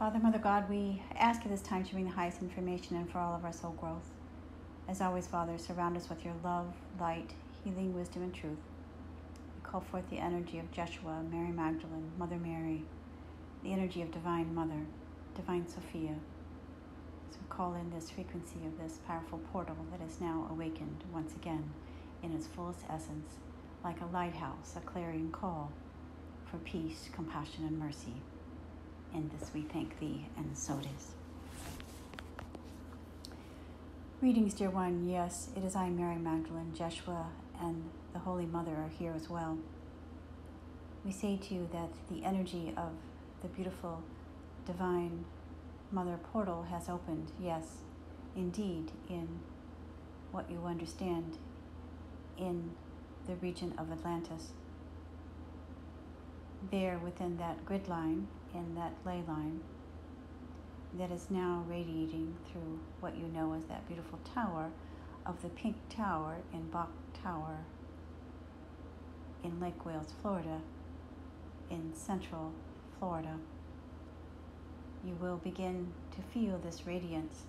Father, Mother God, we ask at this time to bring the highest information and for all of our soul growth. As always, Father, surround us with your love, light, healing, wisdom, and truth. We call forth the energy of Jeshua, Mary Magdalene, Mother Mary, the energy of Divine Mother, Divine Sophia. So we call in this frequency of this powerful portal that is now awakened once again in its fullest essence, like a lighthouse, a clarion call for peace, compassion, and mercy. In this we thank thee, and so it is. Greetings, dear one. Yes, it is I, Mary Magdalene, Jeshua, and the Holy Mother are here as well. We say to you that the energy of the beautiful divine Mother portal has opened, yes, indeed, in what you understand in the region of Atlantis. There, within that grid line, in that ley line, that is now radiating through what you know as that beautiful tower of the Pink Tower in Bok Tower in Lake Wales, Florida, in central Florida. You will begin to feel this radiance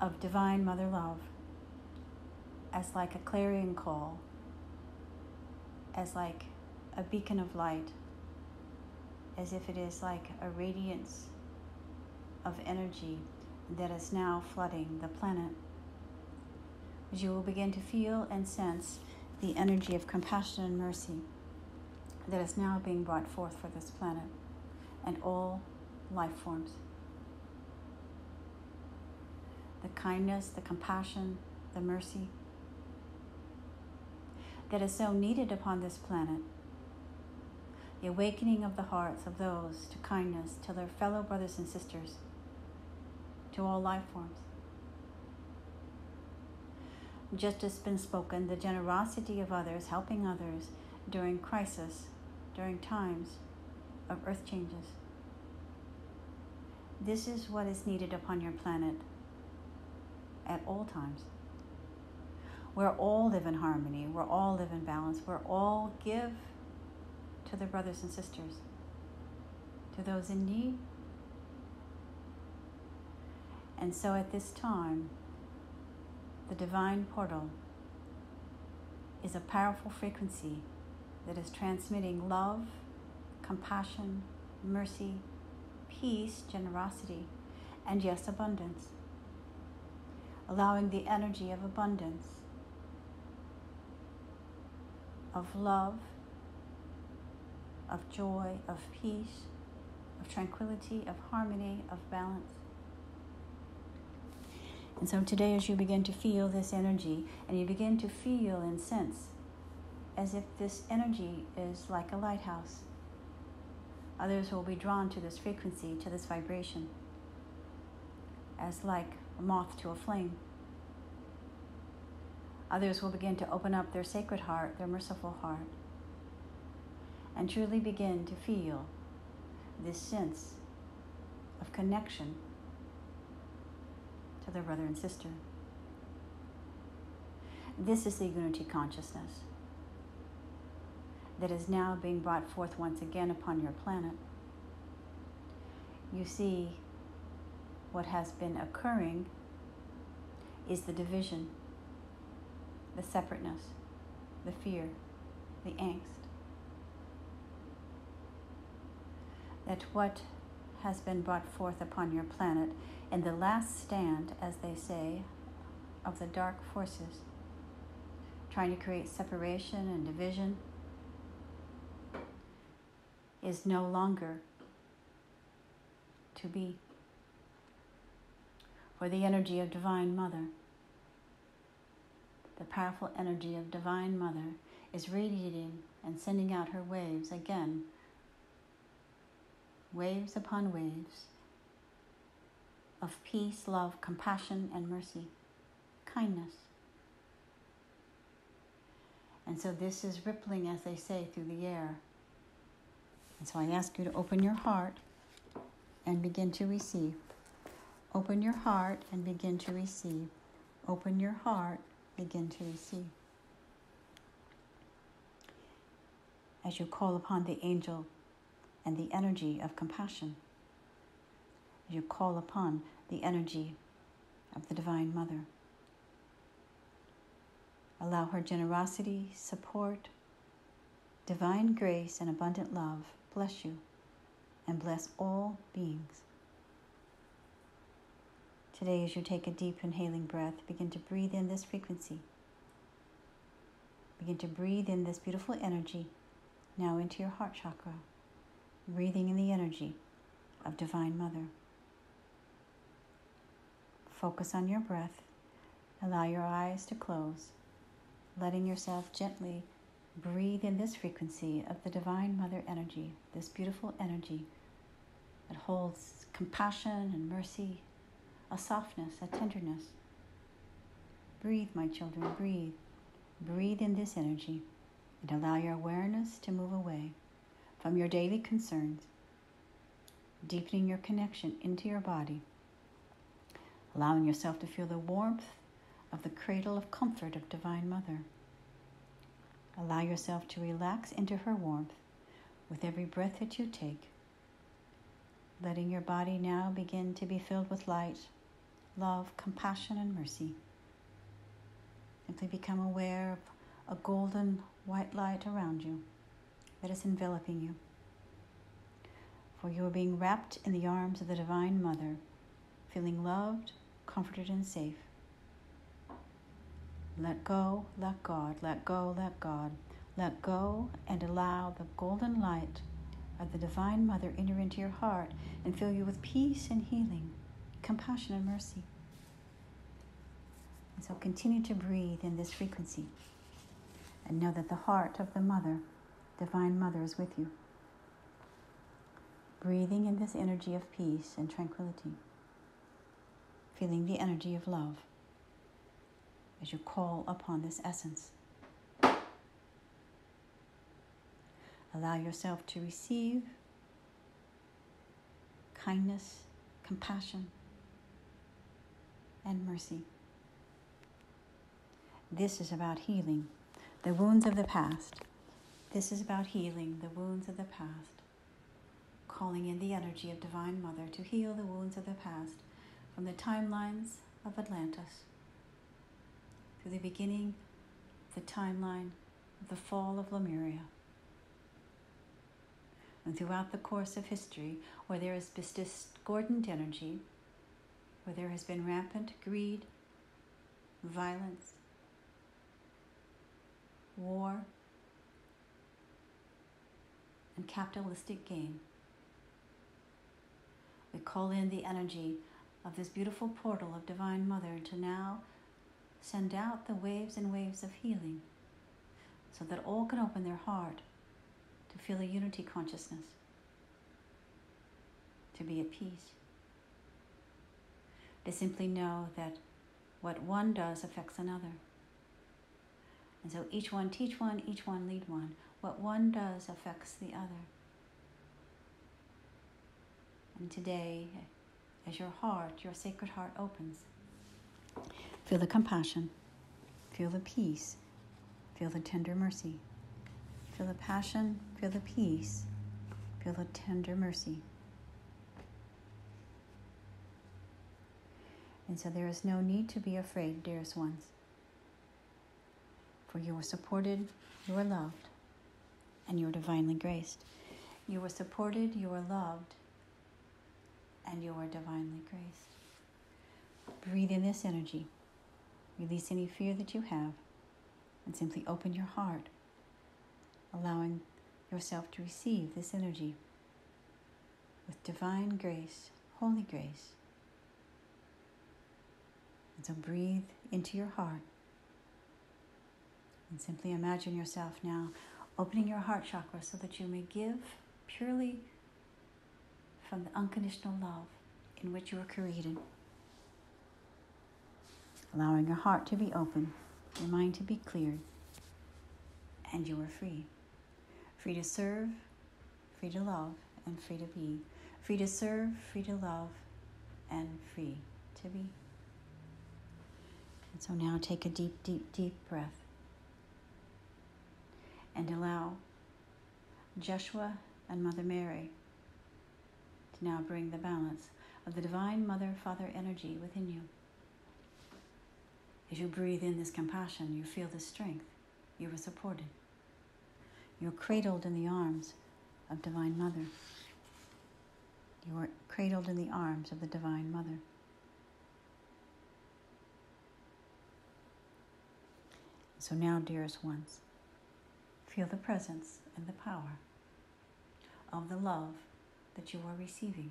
of divine mother love as like a clarion call, as like a beacon of light, as if it is like a radiance of energy that is now flooding the planet. As you will begin to feel and sense the energy of compassion and mercy that is now being brought forth for this planet and all life forms. The kindness, the compassion, the mercy that is so needed upon this planet. The awakening of the hearts of those to kindness to their fellow brothers and sisters, to all life forms. Just as been spoken, the generosity of others, helping others during crisis, during times of earth changes. This is what is needed upon your planet at all times. Where all live in harmony, where all live in balance, where all give to their brothers and sisters, to those in need. And so at this time, the divine portal is a powerful frequency that is transmitting love, compassion, mercy, peace, generosity, and yes, abundance. Allowing the energy of abundance, of love, of joy, of peace, of tranquility, of harmony, of balance. And so today, as you begin to feel this energy and you begin to feel and sense as if this energy is like a lighthouse, others will be drawn to this frequency, to this vibration, as like a moth to a flame. Others will begin to open up their sacred heart, their merciful heart, and truly begin to feel this sense of connection to their brother and sister. This is the unity consciousness that is now being brought forth once again upon your planet. You see, what has been occurring is the division, the separateness, the fear, the angst. That what has been brought forth upon your planet in the last stand, as they say, of the dark forces, trying to create separation and division, is no longer to be. For the energy of Divine Mother, the powerful energy of Divine Mother is radiating and sending out her waves again, waves upon waves of peace, love, compassion, and mercy, kindness. And so this is rippling, as they say, through the air. And so I ask you to open your heart and begin to receive. Open your heart and begin to receive. Open your heart, begin to receive. As you call upon the angel and the energy of compassion, you call upon the energy of the Divine Mother. Allow her generosity, support, divine grace, and abundant love bless you and bless all beings. Today, as you take a deep inhaling breath, begin to breathe in this frequency. Begin to breathe in this beautiful energy now into your heart chakra, breathing in the energy of Divine Mother. Focus on your breath. Allow your eyes to close, letting yourself gently breathe in this frequency of the Divine Mother energy, this beautiful energy that holds compassion and mercy, a softness, a tenderness. Breathe, my children, breathe. Breathe in this energy and allow your awareness to move away from your daily concerns, deepening your connection into your body, allowing yourself to feel the warmth of the cradle of comfort of Divine Mother. Allow yourself to relax into her warmth with every breath that you take, letting your body now begin to be filled with light, love, compassion, and mercy. Simply become aware of a golden white light around you that is enveloping you. For you are being wrapped in the arms of the Divine Mother, feeling loved, comforted, and safe. Let go, let God, let go, let God. Let go and allow the golden light of the Divine Mother enter into your heart and fill you with peace and healing, compassion and mercy. And so continue to breathe in this frequency and know that the heart of the Mother, Divine Mother, is with you. Breathing in this energy of peace and tranquility, feeling the energy of love as you call upon this essence. Allow yourself to receive kindness, compassion, and mercy. This is about healing the wounds of the past. This is about healing the wounds of the past, calling in the energy of Divine Mother to heal the wounds of the past from the timelines of Atlantis through the beginning, the timeline of the fall of Lemuria. And throughout the course of history, where there is discordant energy, where there has been rampant greed, violence, war, and capitalistic gain. We call in the energy of this beautiful portal of Divine Mother to now send out the waves and waves of healing so that all can open their heart to feel a unity consciousness, to be at peace, to simply know that what one does affects another. And so each one teach one, each one lead one. What one does affects the other. And today, as your heart, your sacred heart opens, feel the compassion, feel the peace, feel the tender mercy. Feel the passion, feel the peace, feel the tender mercy. And so there is no need to be afraid, dearest ones for you are supported, you are loved, and you are divinely graced. You are supported, you are loved, and you are divinely graced. Breathe in this energy. Release any fear that you have, and simply open your heart, allowing yourself to receive this energy with divine grace, holy grace. And so breathe into your heart and simply imagine yourself now opening your heart chakra so that you may give purely from the unconditional love in which you were created. Allowing your heart to be open, your mind to be cleared, and you are free. Free to serve, free to love, and free to be. Free to serve, free to love, and free to be. And so now take a deep, deep, deep breath and allow Joshua and Mother Mary to now bring the balance of the Divine Mother Father energy within you. As you breathe in this compassion, you feel the strength. You are supported. You're cradled in the arms of Divine Mother. You are cradled in the arms of the Divine Mother. So now, dearest ones, feel the presence and the power of the love that you are receiving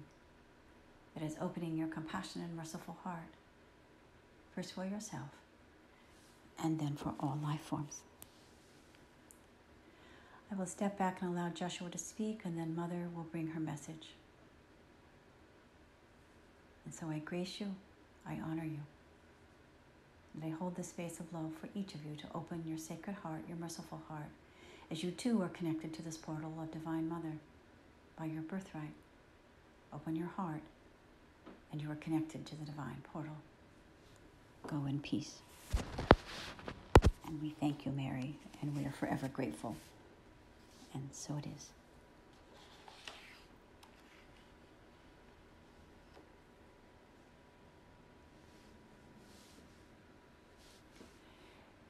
that is opening your compassionate and merciful heart, first for yourself and then for all life forms. I will step back and allow Joshua to speak, and then Mother will bring her message. And so I grace you, I honor you. And I hold the space of love for each of you to open your sacred heart, your merciful heart, as you too are connected to this portal of Divine Mother by your birthright. Open your heart, and you are connected to the divine portal. Go in peace. And we thank you, Mary, and we are forever grateful. And so it is.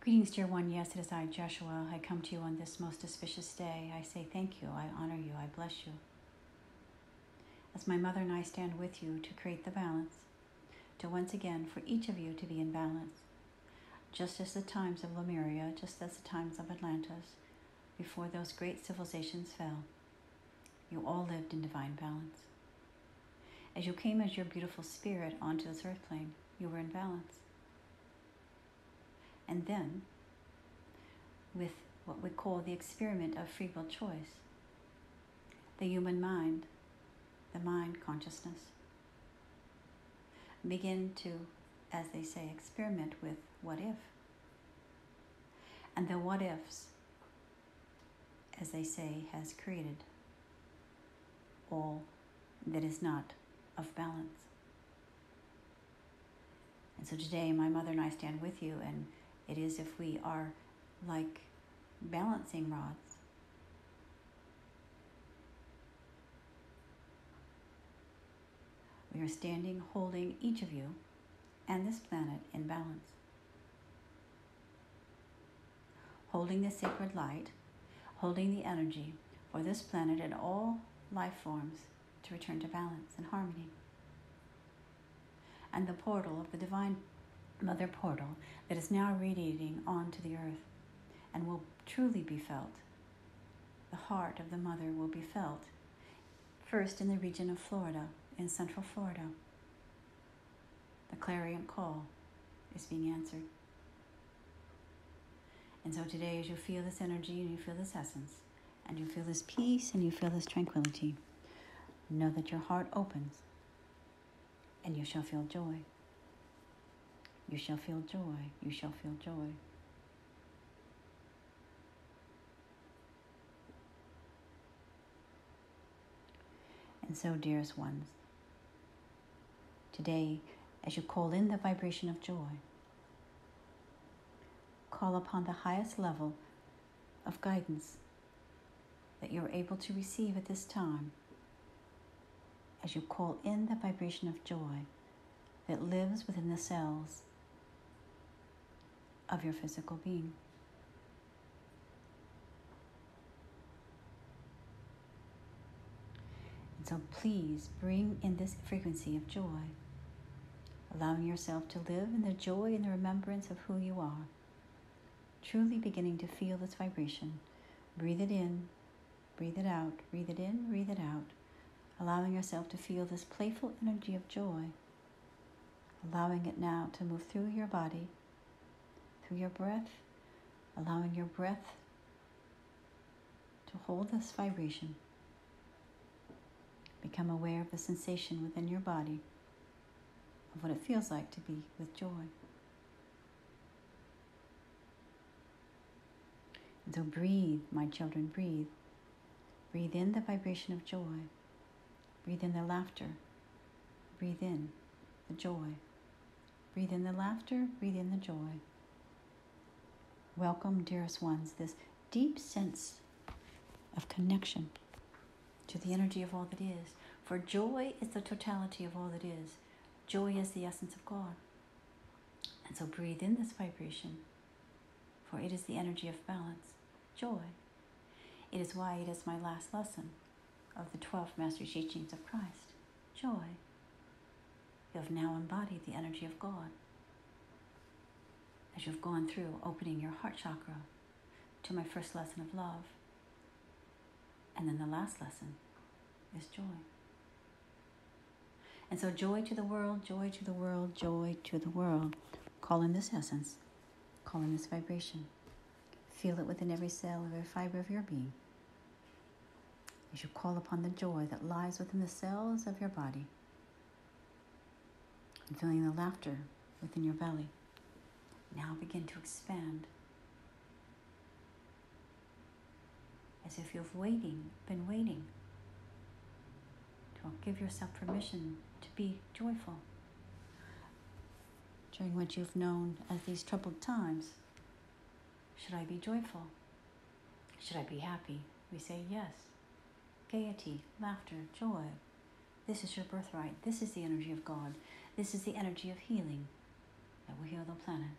Greetings, dear one. Yes, it is I, Joshua. I come to you on this most auspicious day. I say thank you. I honor you. I bless you. As my mother and I stand with you to create the balance, to once again for each of you to be in balance, just as the times of Lemuria, just as the times of Atlantis, before those great civilizations fell, you all lived in divine balance. As you came as your beautiful spirit onto this earth plane, you were in balance. And then, with what we call the experiment of free will choice, the human mind, the mind consciousness, begin to, as they say, experiment with what if. And the what ifs, as they say, has created all that is not of balance. And so today, my mother and I stand with you, and it is if we are like balancing rods. We are standing holding each of you and this planet in balance. Holding the sacred light, holding the energy for this planet and all life forms to return to balance and harmony. And the portal of the Divine Mother portal that is now radiating onto the earth and will truly be felt. The heart of the Mother will be felt first in the region of Florida, in Central Florida. The clarion call is being answered. And so today, as you feel this energy and you feel this essence, and you feel this peace and you feel this tranquility, know that your heart opens and you shall feel joy. You shall feel joy. You shall feel joy. And so, dearest ones, today, as you call in the vibration of joy, call upon the highest level of guidance that you're able to receive at this time as you call in the vibration of joy that lives within the cells of your physical being. And so please bring in this frequency of joy, allowing yourself to live in the joy and the remembrance of who you are, truly beginning to feel this vibration. Breathe it in, breathe it out, breathe it in, breathe it out, allowing yourself to feel this playful energy of joy, allowing it now to move through your body through your breath, allowing your breath to hold this vibration. Become aware of the sensation within your body of what it feels like to be with joy. And so breathe, my children, breathe. Breathe in the vibration of joy. Breathe in the laughter. Breathe in the joy. Breathe in the laughter, breathe in the joy. Welcome, dearest ones, this deep sense of connection to the energy of all that is. For joy is the totality of all that is. Joy is the essence of God. And so breathe in this vibration, for it is the energy of balance, joy. It is why it is my last lesson of the 12 Master Teachings of Christ. Joy. You have now embodied the energy of God. As you've gone through opening your heart chakra to my first lesson of love, and then the last lesson is joy. And so, joy to the world, joy to the world, joy to the world. Call in this essence, call in this vibration. Feel it within every cell, every fiber of your being. As you call upon the joy that lies within the cells of your body, and feeling the laughter within your belly, now begin to expand as if you've waiting, been waiting. To give yourself permission to be joyful during what you've known as these troubled times. Should I be joyful? Should I be happy? We say yes. Gaiety, laughter, joy. This is your birthright. This is the energy of God. This is the energy of healing that will heal the planet.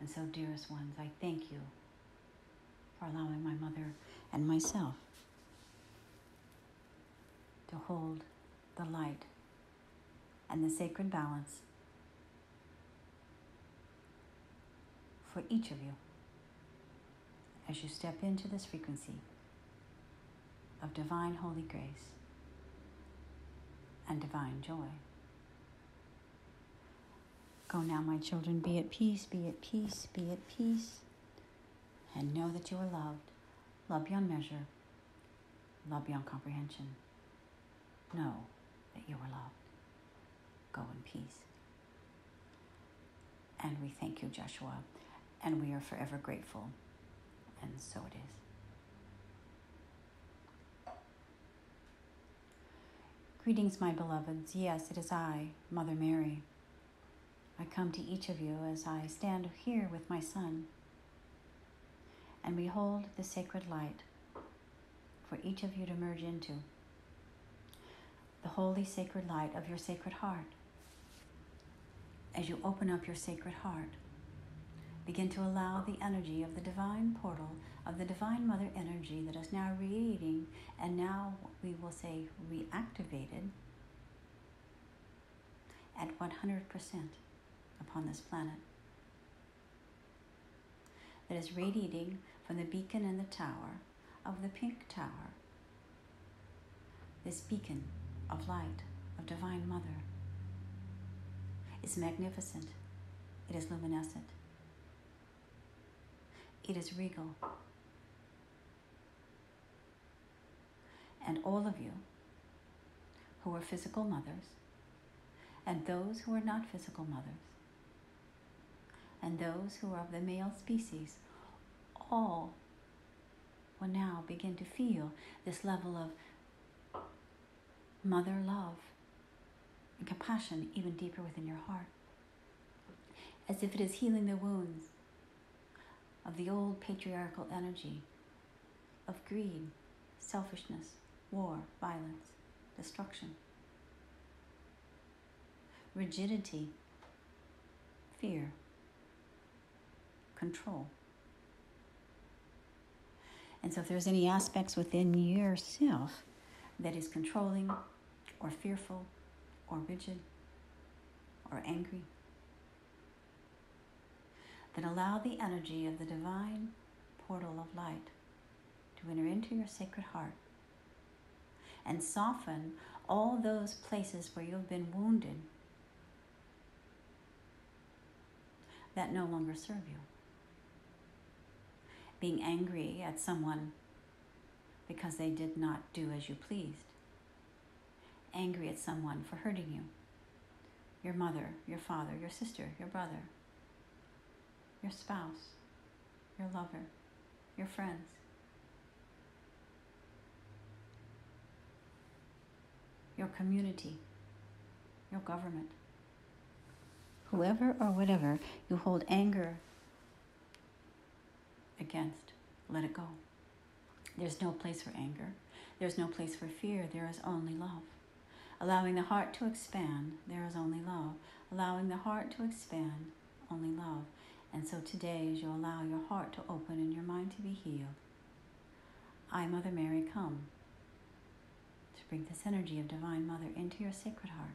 And so, dearest ones, I thank you for allowing my mother and myself to hold the light and the sacred balance for each of you as you step into this frequency of divine holy grace and divine joy. Go now, my children, be at peace, be at peace, be at peace and know that you are loved, loved beyond measure, loved beyond comprehension. Know that you are loved. Go in peace. And we thank you, Joshua, and we are forever grateful. And so it is. Greetings, my beloveds. Yes, it is I, Mother Mary. I come to each of you as I stand here with my son and behold the sacred light for each of you to merge into the holy sacred light of your sacred heart. As you open up your sacred heart, begin to allow the energy of the divine portal of the divine mother energy that is now radiating and now we will say reactivated at 100% upon this planet that is radiating from the beacon in the tower of the pink tower. This beacon of light of Divine Mother is magnificent. It is luminescent. It is regal. And all of you who are physical mothers, and those who are not physical mothers, and those who are of the male species all will now begin to feel this level of mother love and compassion even deeper within your heart. As if it is healing the wounds of the old patriarchal energy of greed, selfishness, war, violence, destruction, rigidity, fear, control. And so, if there's any aspects within yourself that is controlling or fearful or rigid or angry, then allow the energy of the divine portal of light to enter into your sacred heart and soften all those places where you've been wounded that no longer serve you being angry at someone because they did not do as you pleased, angry at someone for hurting you, your mother, your father, your sister, your brother, your spouse, your lover, your friends. Your community, your government, whoever or whatever you hold anger against. Let it go. There's no place for anger. There's no place for fear. There is only love. Allowing the heart to expand, there is only love. Allowing the heart to expand, only love. And so today, as you allow your heart to open and your mind to be healed, I, Mother Mary, come to bring this energy of Divine Mother into your sacred heart.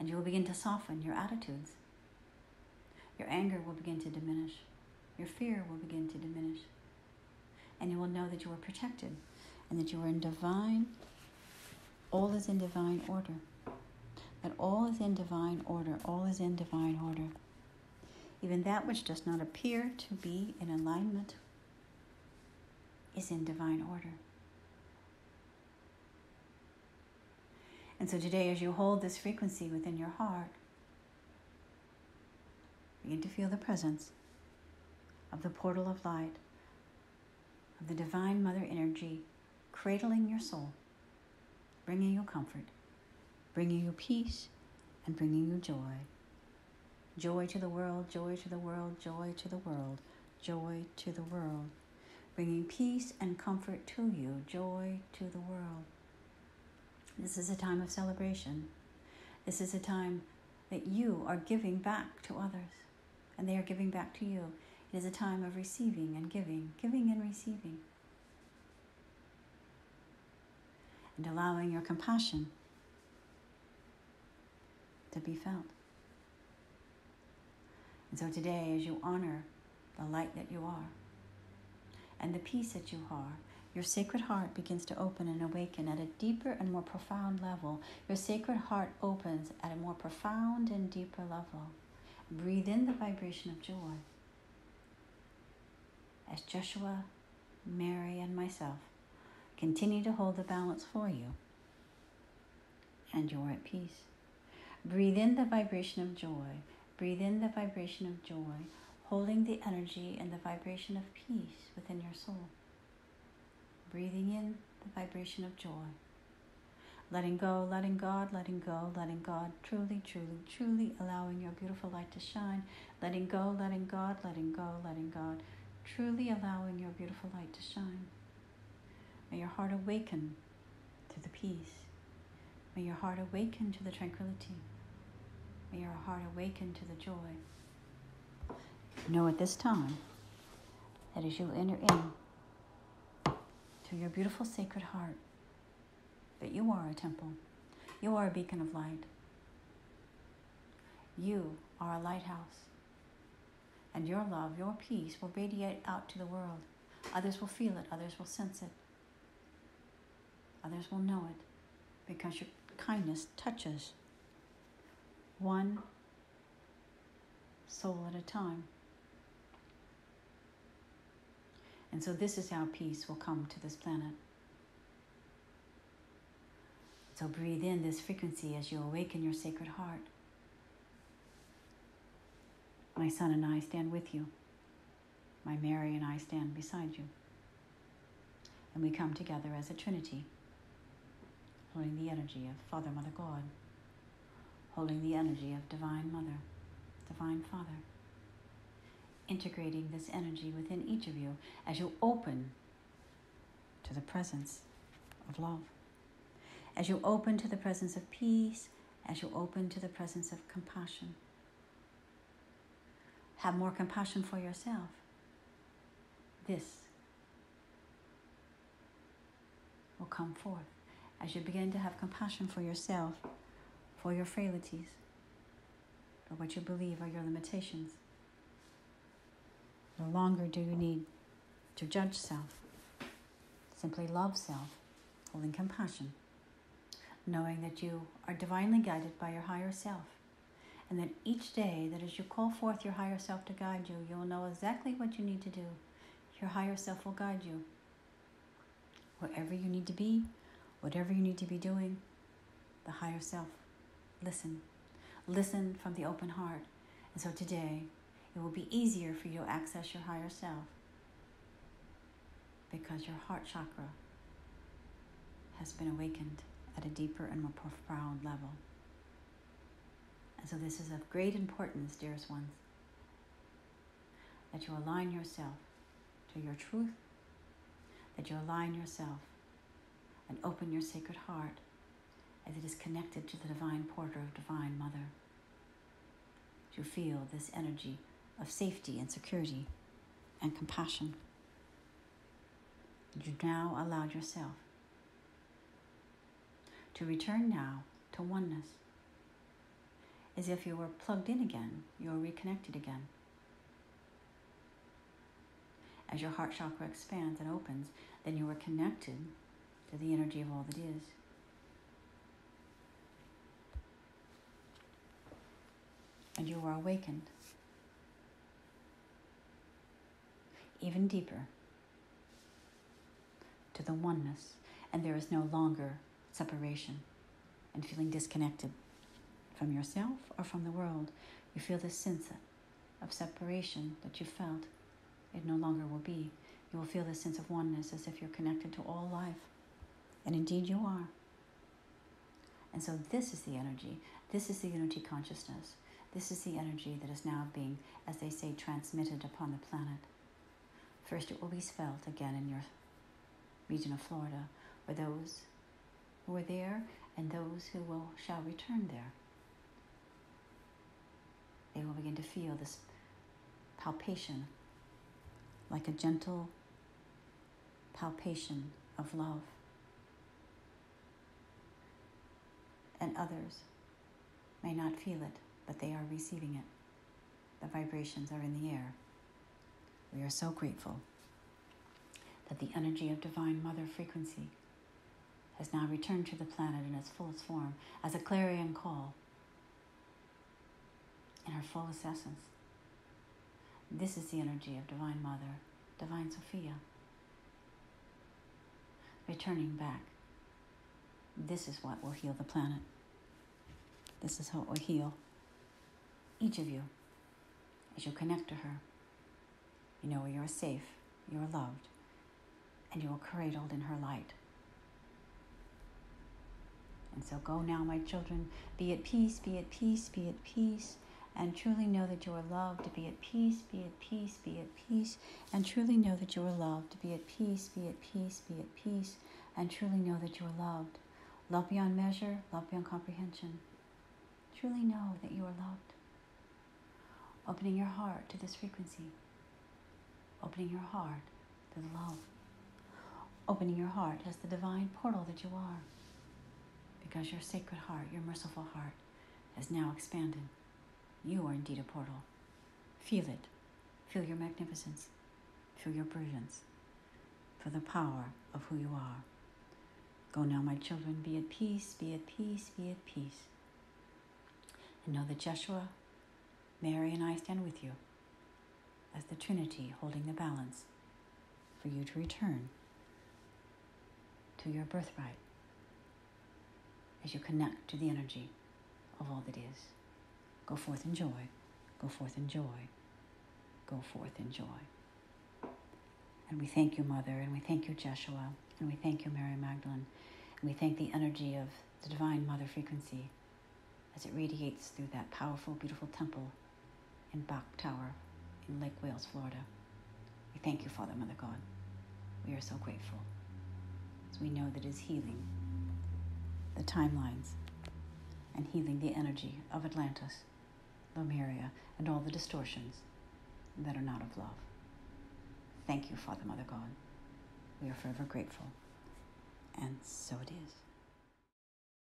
And you will begin to soften your attitudes. Your anger will begin to diminish. Your fear will begin to diminish. And you will know that you are protected and that you are in divine, all is in divine order. That all is in divine order, all is in divine order. Even that which does not appear to be in alignment is in divine order. And so today, as you hold this frequency within your heart, begin to feel the presence of the portal of light, of the divine mother energy cradling your soul, bringing you comfort, bringing you peace, and bringing you joy. Joy to the world, joy to the world, joy to the world, joy to the world, bringing peace and comfort to you, joy to the world. This is a time of celebration. This is a time that you are giving back to others, and they are giving back to you. It is a time of receiving and giving, giving and receiving. And allowing your compassion to be felt. And so today, as you honor the light that you are and the peace that you are, your sacred heart begins to open and awaken at a deeper and more profound level. Your sacred heart opens at a more profound and deeper level. Breathe in the vibration of joy. As Joshua, Mary, and myself continue to hold the balance for you, and you're at peace. Breathe in the vibration of joy Breathe in the vibration of joy, holding the energy and the vibration of peace within your soul. Breathing in the vibration of joy. Letting go, letting God, letting go, letting God, truly, truly, truly allowing your beautiful light to shine. Letting go, letting God, letting go, letting God, truly allowing your beautiful light to shine. May your heart awaken to the peace. May your heart awaken to the tranquility. May your heart awaken to the joy. Know at this time that as you enter in to your beautiful sacred heart, that you are a temple. You are a beacon of light. You are a lighthouse. And your love, your peace will radiate out to the world. Others will feel it, others will sense it, others will know it because your kindness touches one soul at a time. And so, this is how peace will come to this planet. So, breathe in this frequency as you awaken your sacred heart. My son and I stand with you. My Mary and I stand beside you. And we come together as a trinity, holding the energy of Father, Mother, God holding the energy of Divine Mother, Divine Father, integrating this energy within each of you as you open to the presence of love, as you open to the presence of peace, as you open to the presence of compassion. Have more compassion for yourself. This will come forth as you begin to have compassion for yourself for your frailties, for what you believe are your limitations. No longer do you need to judge self. Simply love self, holding compassion, knowing that you are divinely guided by your higher self, and that each day that as you call forth your higher self to guide you, you will know exactly what you need to do. Your higher self will guide you. Wherever you need to be, whatever you need to be doing, the higher self listen. Listen from the open heart. And so today, it will be easier for you to access your higher self because your heart chakra has been awakened at a deeper and more profound level. And so, this is of great importance, dearest ones, that you align yourself to your truth, that you align yourself and open your sacred heart as it is connected to the divine porter of Divine Mother. To feel this energy of safety and security and compassion. You now allowed yourself to return now to oneness. As if you were plugged in again, you are reconnected again. As your heart chakra expands and opens, then you are connected to the energy of all that is. And you are awakened even deeper to the oneness, and there is no longer separation and feeling disconnected from yourself or from the world. You feel this sense of separation that you felt. It no longer will be. You will feel this sense of oneness as if you're connected to all life. And indeed, you are. And so, this is the energy. This is the unity consciousness. This is the energy that is now being, as they say, transmitted upon the planet. First, it will be felt again in your region of Florida, where those who are there and those who will shall return there. Will begin to feel this palpation, like a gentle palpation of love. And others may not feel it, but they are receiving it. The vibrations are in the air. We are so grateful that the energy of Divine Mother frequency has now returned to the planet in its fullest form as a clarion call in her fullest essence. This is the energy of Divine Mother, Divine Sophia, returning back. This is what will heal the planet. This is how it will heal each of you as you connect to her. You know you are safe, you are loved, and you are cradled in her light. And so go now, my children, be at peace, be at peace, be at peace, and truly know that you are loved. To be at peace, be at peace, be at peace, and truly know that you are loved. To be at peace, be at peace, be at peace, and truly know that you are loved. Love beyond measure, love beyond comprehension. Truly know that you are loved. Opening your heart to this frequency. Opening your heart to the love. Opening your heart as the divine portal that you are because your sacred heart, your merciful heart, has now expanded. You are indeed a portal. Feel it. Feel your magnificence. Feel your brilliance. Feel the power of who you are. Go now, my children, be at peace, be at peace, be at peace. And know that Jeshua, Mary, and I stand with you as the Trinity holding the balance for you to return to your birthright as you connect to the energy of all that is. Go forth in joy. Go forth in joy. Go forth in joy. And we thank you, Mother, and we thank you, Jeshua, and we thank you, Mary Magdalene, and we thank the energy of the Divine Mother frequency as it radiates through that powerful, beautiful temple in Bok Tower in Lake Wales, Florida. We thank you, Father, Mother God. We are so grateful as we know that is healing the timelines and healing the energy of Atlantis, Lemuria, and all the distortions that are not of love. Thank you, Father, Mother God. We are forever grateful. And